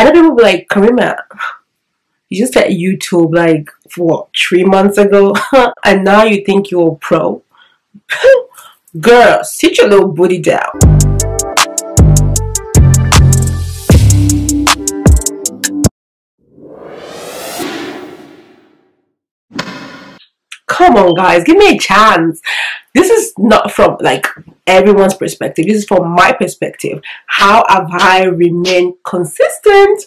I know people be like, Karima, you just at YouTube like for what, three months ago, and now you think you're a pro. Girl, sit your little booty down. Come on, guys, give me a chance. This is not from like everyone's perspective. This is from my perspective. How have I remained consistent?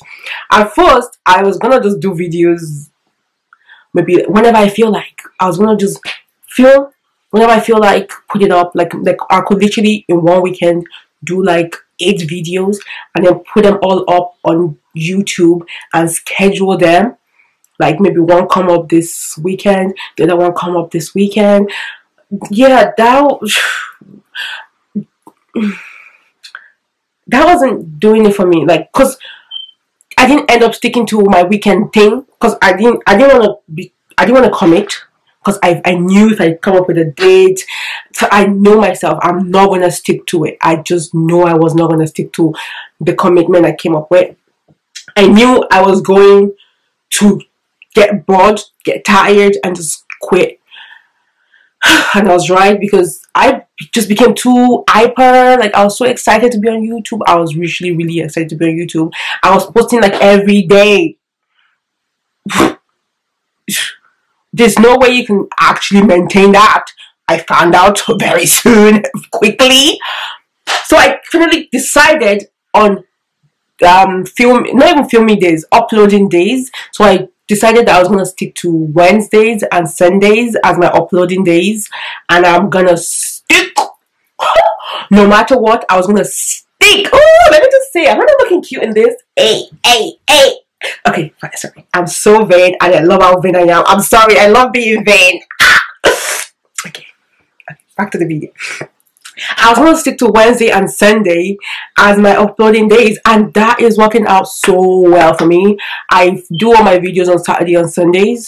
At first, I was gonna just do videos maybe whenever I feel like. I was gonna just feel whenever I feel like put it up. Like like I could literally in one weekend do like eight videos and then put them all up on YouTube and schedule them. Like maybe one come up this weekend, the other one come up this weekend. Yeah, that that wasn't doing it for me. Like, cause I didn't end up sticking to my weekend thing. Cause I didn't, I didn't want to be, I didn't want to commit. Cause I, I knew if I come up with a date, so I know myself, I'm not gonna stick to it. I just know I was not gonna stick to the commitment I came up with. I knew I was going to get bored, get tired, and just quit. And I was right because I just became too hyper. Like I was so excited to be on YouTube. I was really, really excited to be on YouTube. I was posting like every day. There's no way you can actually maintain that. I found out very soon, quickly. So I finally decided on um film not even filming days, uploading days. So I decided that I was gonna stick to Wednesdays and Sundays as my uploading days, and I'm gonna stick. no matter what, I was gonna stick. Oh, let me just say, I'm not looking cute in this. Hey, hey, hey. Okay, fine, sorry. I'm so vain, and I love how vain I am. I'm sorry, I love being vain. Ah. Okay, back to the video. I was going to stick to Wednesday and Sunday as my uploading days and that is working out so well for me. I do all my videos on Saturday and Sundays,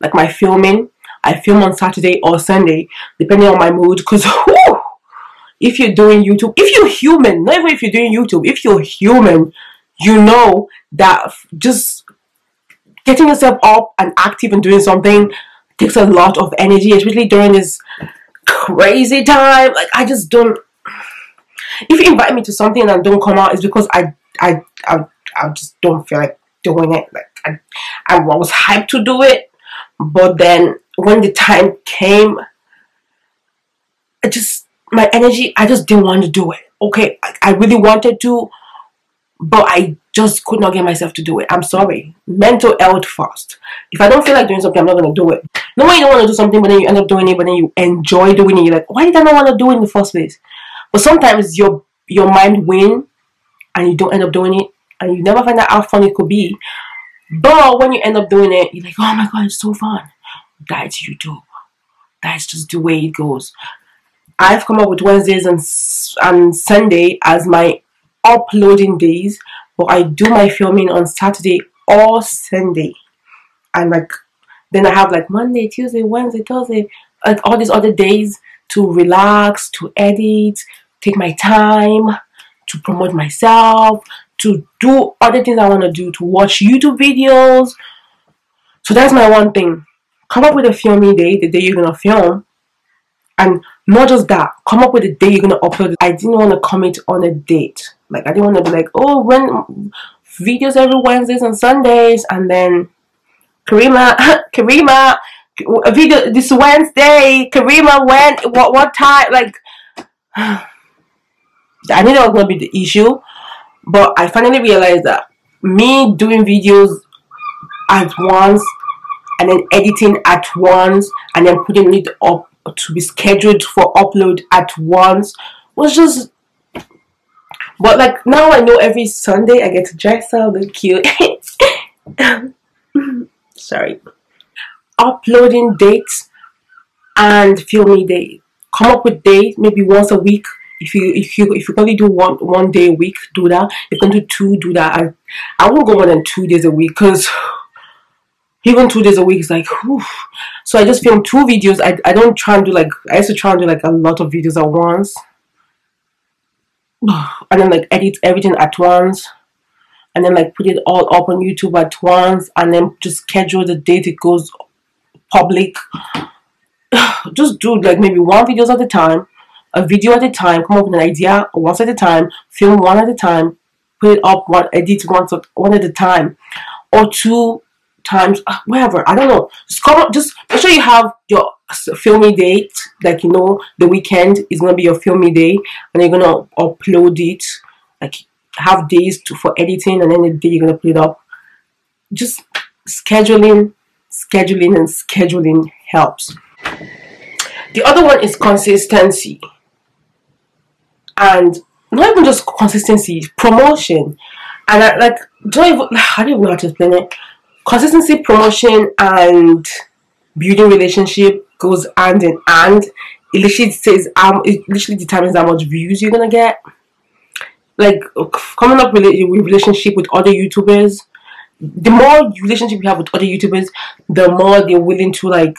like my filming. I film on Saturday or Sunday, depending on my mood. Because if you're doing YouTube, if you're human, not even if you're doing YouTube, if you're human, you know that just getting yourself up and active and doing something takes a lot of energy, especially during this crazy time. Like I just don't. If you invite me to something and I don't come out, it's because I I I, I just don't feel like doing it. Like I I was hyped to do it, but then when the time came, I just my energy. I just didn't want to do it. Okay, I, I really wanted to, but I just could not get myself to do it. I'm sorry. Mental health first. If I don't feel like doing something, I'm not gonna do it. No way you don't want to do something, but then you end up doing it, but then you enjoy doing it. You're like, why did I not want to do it in the first place? But sometimes your your mind win, and you don't end up doing it, and you never find out how fun it could be. But when you end up doing it, you're like, oh my god, it's so fun. That's YouTube. That's just the way it goes. I've come up with Wednesdays and and Sunday as my uploading days, but I do my filming on Saturday or Sunday, and like then I have like Monday, Tuesday, Wednesday, Thursday, like all these other days to relax, to edit, take my time, to promote myself, to do other things I want to do, to watch YouTube videos. So that's my one thing. Come up with a filming day, the day you're gonna film. And not just that, come up with a day you're gonna upload. I didn't want to commit on a date. Like I didn't want to be like, oh, when videos every Wednesdays and Sundays, and then Karima, Karima, a video this Wednesday. Karima, when, what, what time? Like, I knew that was gonna be the issue, but I finally realized that me doing videos at once and then editing at once and then putting it up to be scheduled for upload at once was just but like now I know every Sunday I get to dress up look cute sorry uploading dates and filming day. Come up with days maybe once a week. If you if you if you only do one one day a week do that. If you can do two do that. I, I won't go more than two days a week because even two days a week is like whew. so I just film two videos. I, I don't try and do like I used to try and do like a lot of videos at once. And then like edit everything at once and then like put it all up on YouTube at once and then just schedule the date it goes public. just do like maybe one videos at a time, a video at a time, come up with an idea once at a time, film one at a time, put it up one edit once one at a time. Or two times ah, whatever I don't know just come up just make sure you have your filming date like you know the weekend is gonna be your filming day and you're gonna upload it like have days to for editing and then the day you're gonna put it up. Just scheduling scheduling and scheduling helps. The other one is consistency. And not even just consistency promotion. And I, like don't even I don't even know how to explain it. Consistency promotion and building relationship goes hand in hand. It literally says um it literally determines how much views you're gonna get like coming up with relationship with other youtubers the more relationship you have with other youtubers the more they're willing to like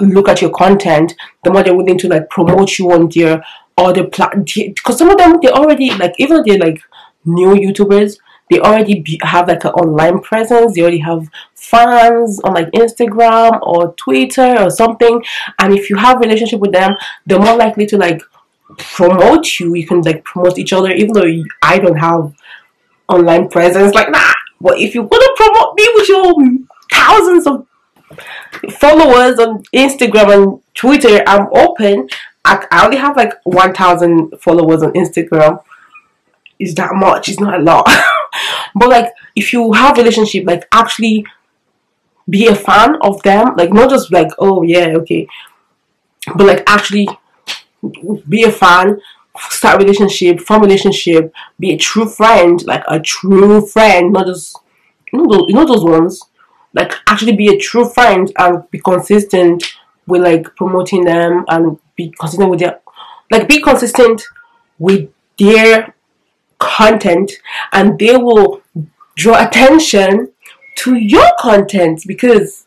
look at your content the more they're willing to like promote you on their other platform because some of them they already like even they're like new youtubers they already be, have like an online presence they already have fans on like instagram or twitter or something and if you have relationship with them they're more likely to like promote you. You can like promote each other even though i don't have online presence. Like that but if you want to promote me with your thousands of followers on instagram and twitter i'm open. I, I only have like 1000 followers on instagram. Is that much. It's not a lot. But like if you have relationship like actually be a fan of them like not just like oh yeah okay. But like actually be a fan start relationship form relationship be a true friend like a true friend not just you know those, you know those ones like actually be a true friend and be consistent with like promoting them and be consistent with their like be consistent with their content and they will draw attention to your content because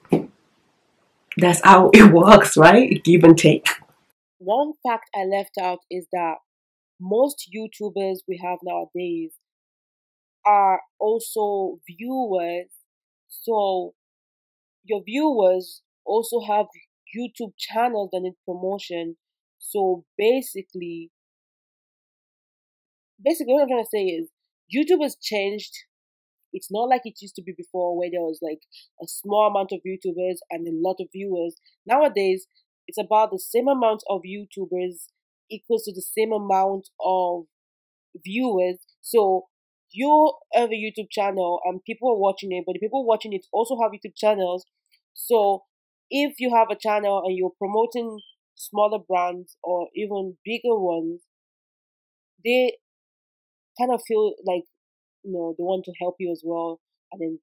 that's how it works, right? Give and take. One fact I left out is that most YouTubers we have nowadays are also viewers. So your viewers also have YouTube channels that need promotion. So basically, basically what I'm trying to say is YouTube has changed. It's not like it used to be before where there was like a small amount of YouTubers and a lot of viewers. Nowadays, it's about the same amount of YouTubers equals to the same amount of viewers. So you have a YouTube channel and people are watching it, but the people watching it also have YouTube channels. So if you have a channel and you're promoting smaller brands or even bigger ones, they kind of feel like you know they want to help you as well, and then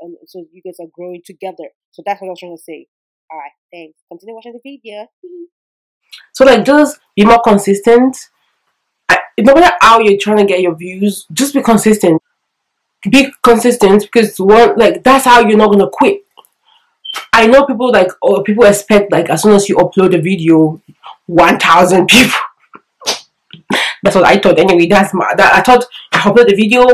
and so you guys are growing together. So that's what I was trying to say. All right, thanks. Continue watching the video. so like, just be more consistent. I, no matter how you're trying to get your views, just be consistent. Be consistent because one like that's how you're not gonna quit. I know people like or people expect like as soon as you upload a video, one thousand people that's what I thought. Anyway, that's my. That I thought I upload the video.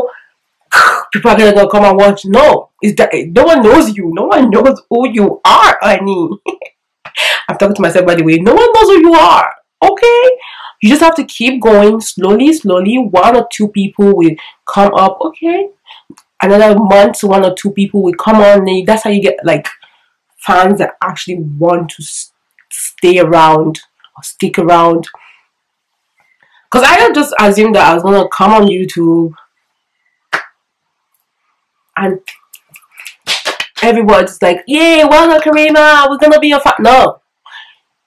People are gonna come and watch. No, is that eh, no one knows you. No one knows who you are, honey. I'm talking to myself by the way. No one knows who you are. Okay, you just have to keep going slowly, slowly. One or two people will come up. Okay, another month, one or two people will come on. That's how you get like fans that actually want to stay around or stick around because I just assumed that I was gonna come on YouTube and everybody's like, "Yay, welcome Karima, we're gonna be a fan." No,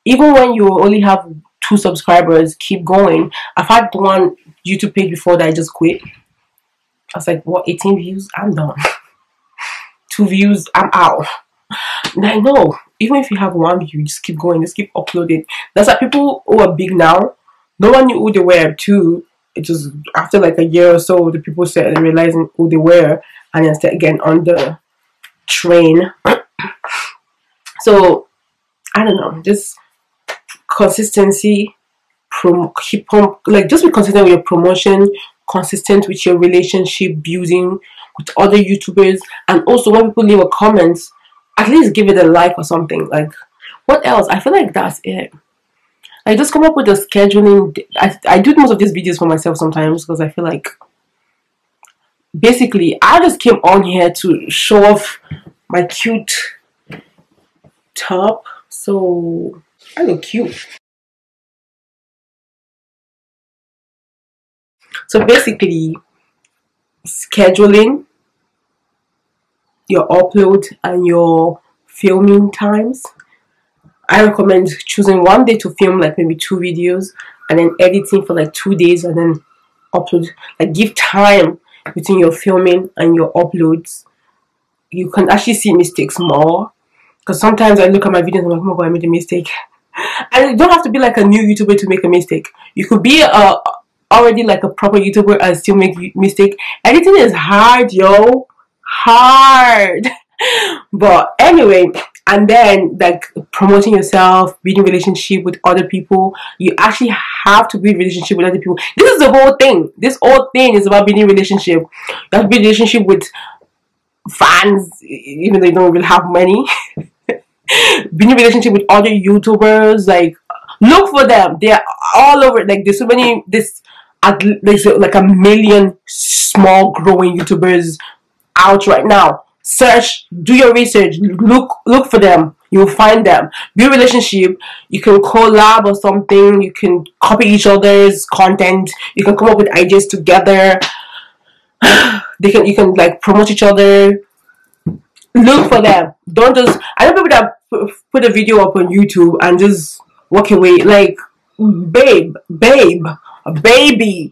even when you only have two subscribers, keep going. I've had one YouTube page before that I just quit. I was like, "What? 18 views? I'm done. two views, I'm out." And I know, even if you have one view, just keep going, just keep uploading. That's why people who are big now no one knew who they were too. It was after like a year or so the people started realizing who they were and then started getting on the train. so I don't know, just consistency, prom keep on like just be consistent with your promotion, consistent with your relationship building with other YouTubers and also when people leave a comment, at least give it a like or something. Like what else? I feel like that's it. I just come up with a scheduling. I, I do most of these videos for myself sometimes because I feel like basically I just came on here to show off my cute top. So I look cute. So basically, scheduling your upload and your filming times. I recommend choosing one day to film like maybe two videos and then editing for like two days and then upload. Like give time between your filming and your uploads. You can actually see mistakes more because sometimes I look at my videos and I'm like, oh my god, I made a mistake. And you don't have to be like a new YouTuber to make a mistake. You could be a already like a proper YouTuber and still make mistake. Editing is hard, yo. Hard. but anyway, and then like promoting yourself, building relationship with other people. You actually have to build relationship with other people. This is the whole thing. This whole thing is about building relationship. You have to relationship with fans, even though you don't really have money. building relationship with other YouTubers, like look for them. They're all over. Like there's so many. This there's like a million small growing YouTubers out right now. Search, do your research, look look for them. You'll find them. Build relationship. You can collab or something. You can copy each other's content. You can come up with ideas together. they can you can like promote each other. Look for them. Don't just. I know people that put a video up on YouTube and just walk away. Like, babe, babe baby.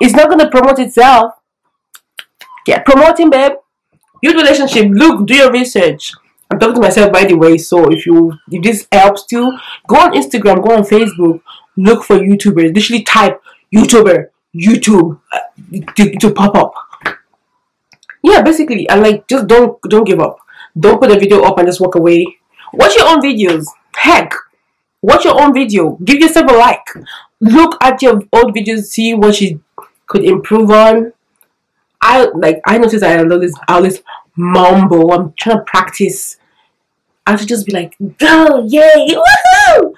It's not gonna promote itself. Get promoting, babe. Build relationship. Look, do your research. I'm talking to myself by the way. So if you if this helps you, go on Instagram, go on Facebook, look for YouTubers. Literally type YouTuber, YouTube uh, to, to pop up. Yeah, basically, and like just don't don't give up. Don't put a video up and just walk away. Watch your own videos. Heck, watch your own video. Give yourself a like look at your old videos, see what you could improve on. I like I noticed I always always mumble. I'm trying to practice. I should just be like, go, yay, woohoo!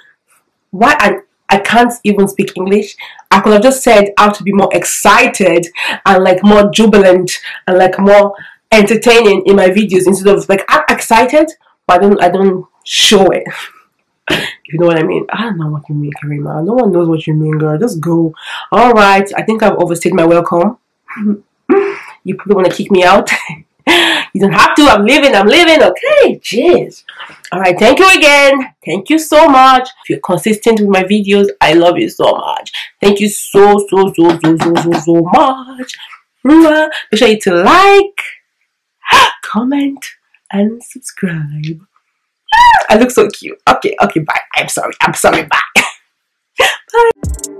Why I I can't even speak English. I could have just said how to be more excited and like more jubilant and like more entertaining in my videos instead of like I'm excited, but I don't I don't show it. you know what I mean? I don't know what you mean, Karima. No one knows what you mean, girl. Just go. All right. I think I've overstayed my welcome. you probably want to kick me out. you don't have to. I'm leaving. I'm leaving. Okay. Jeez. All right. Thank you again. Thank you so much. If you're consistent with my videos, I love you so much. Thank you so, so, so, so, so, so, so much. Make sure you to like, comment, and subscribe. I look so cute. Okay, okay, bye. I'm sorry. I'm sorry. Bye. bye.